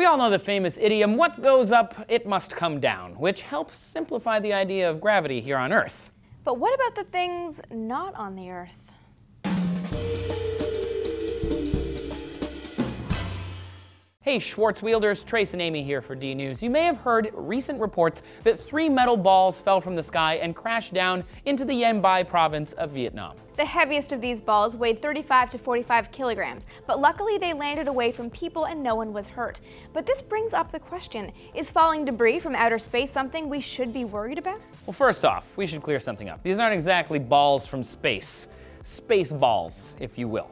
We all know the famous idiom, what goes up, it must come down, which helps simplify the idea of gravity here on Earth. But what about the things not on the Earth? Hey Schwartzwielders, Trace and Amy here for D News. You may have heard recent reports that three metal balls fell from the sky and crashed down into the Yen Bai province of Vietnam. The heaviest of these balls weighed 35 to 45 kilograms, but luckily they landed away from people and no one was hurt. But this brings up the question, is falling debris from outer space something we should be worried about? Well, first off, we should clear something up. These aren't exactly balls from space. Space balls, if you will.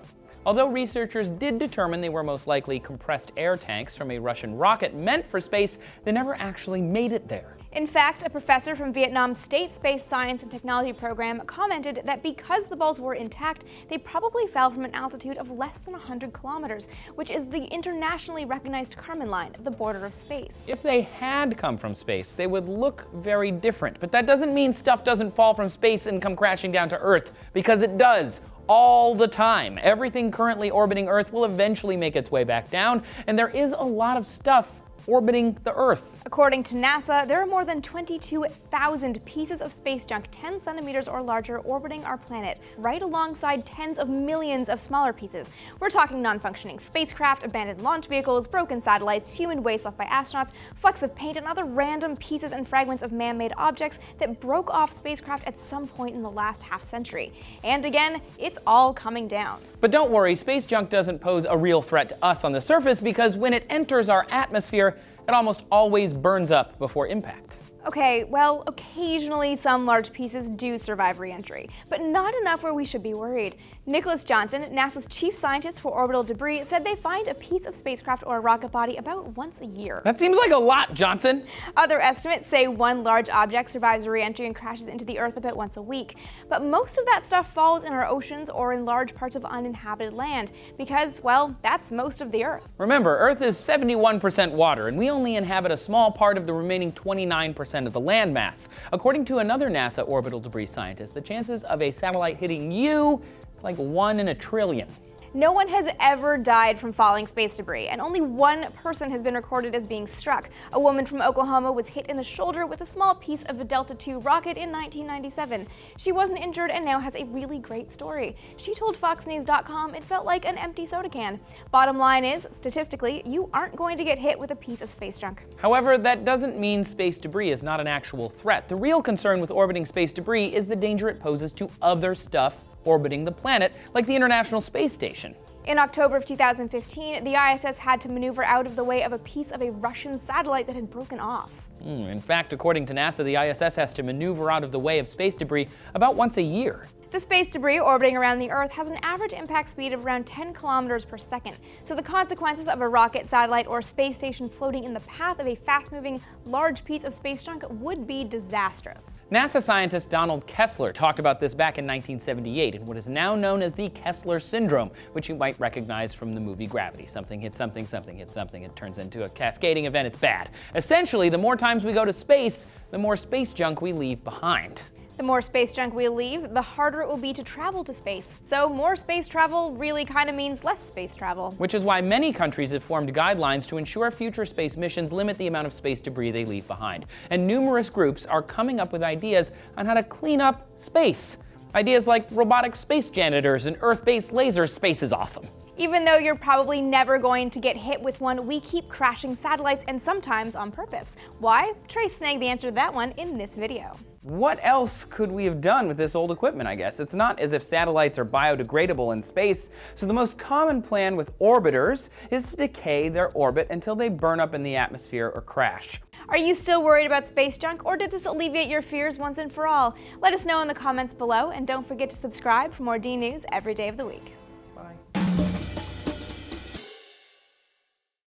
Although researchers did determine they were most likely compressed air tanks from a Russian rocket meant for space, they never actually made it there. In fact, a professor from Vietnam's State Space Science and Technology program commented that because the balls were intact, they probably fell from an altitude of less than 100 kilometers, which is the internationally recognized Kármán line, the border of space. If they had come from space, they would look very different. But that doesn't mean stuff doesn't fall from space and come crashing down to Earth, because it does all the time. Everything currently orbiting Earth will eventually make its way back down, and there is a lot of stuff orbiting the Earth. According to NASA, there are more than 22,000 pieces of space junk 10 centimeters or larger orbiting our planet, right alongside tens of millions of smaller pieces. We're talking non-functioning spacecraft, abandoned launch vehicles, broken satellites, human waste left by astronauts, flecks of paint, and other random pieces and fragments of man-made objects that broke off spacecraft at some point in the last half century. And again, it's all coming down. But don't worry, space junk doesn't pose a real threat to us on the surface because when it enters our atmosphere, it almost always burns up before impact. Okay, well, occasionally some large pieces do survive reentry, but not enough where we should be worried. Nicholas Johnson, NASA's chief scientist for orbital debris, said they find a piece of spacecraft or a rocket body about once a year. That seems like a lot, Johnson. Other estimates say one large object survives reentry and crashes into the Earth about once a week. But most of that stuff falls in our oceans or in large parts of uninhabited land because, well, that's most of the Earth. Remember, Earth is 71% water, and we only inhabit a small part of the remaining 29% of the landmass. According to another NASA orbital debris scientist, the chances of a satellite hitting you is like one in a trillion. No one has ever died from falling space debris, and only one person has been recorded as being struck. A woman from Oklahoma was hit in the shoulder with a small piece of a Delta II rocket in 1997. She wasn't injured and now has a really great story. She told FoxNews.com it felt like an empty soda can. Bottom line is, statistically, you aren't going to get hit with a piece of space junk. However, that doesn't mean space debris is not an actual threat. The real concern with orbiting space debris is the danger it poses to other stuff orbiting the planet, like the International Space Station. In October of 2015, the ISS had to maneuver out of the way of a piece of a Russian satellite that had broken off. Mm, in fact, according to NASA, the ISS has to maneuver out of the way of space debris about once a year. The space debris orbiting around the Earth has an average impact speed of around 10 kilometers per second, so the consequences of a rocket, satellite, or space station floating in the path of a fast-moving, large piece of space junk would be disastrous. NASA scientist Donald Kessler talked about this back in 1978 in what is now known as the Kessler Syndrome, which you might recognize from the movie Gravity. Something hits something, something hits something, it turns into a cascading event, it's bad. Essentially, the more times we go to space, the more space junk we leave behind. The more space junk we leave, the harder it will be to travel to space. So more space travel really kind of means less space travel. Which is why many countries have formed guidelines to ensure future space missions limit the amount of space debris they leave behind. And numerous groups are coming up with ideas on how to clean up space. Ideas like robotic space janitors and Earth-based lasers. Space is awesome. Even though you're probably never going to get hit with one, we keep crashing satellites and sometimes on purpose. Why? Trace snagged the answer to that one in this video. What else could we have done with this old equipment, I guess? It's not as if satellites are biodegradable in space, so the most common plan with orbiters is to decay their orbit until they burn up in the atmosphere or crash. Are you still worried about space junk, or did this alleviate your fears once and for all? Let us know in the comments below, and don't forget to subscribe for more D News every day of the week.